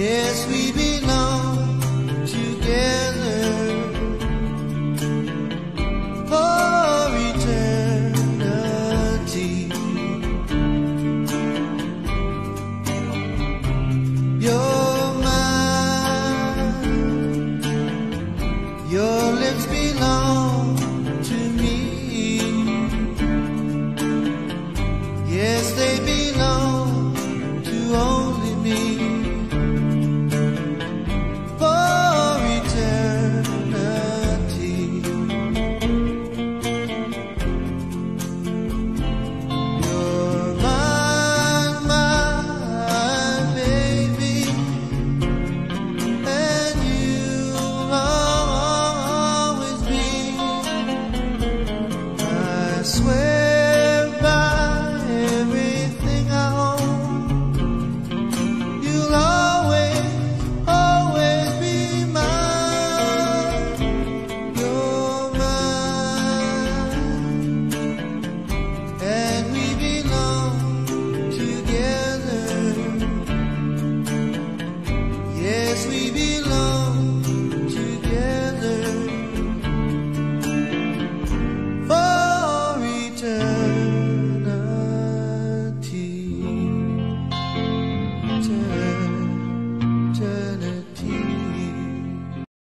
Yes, we believe.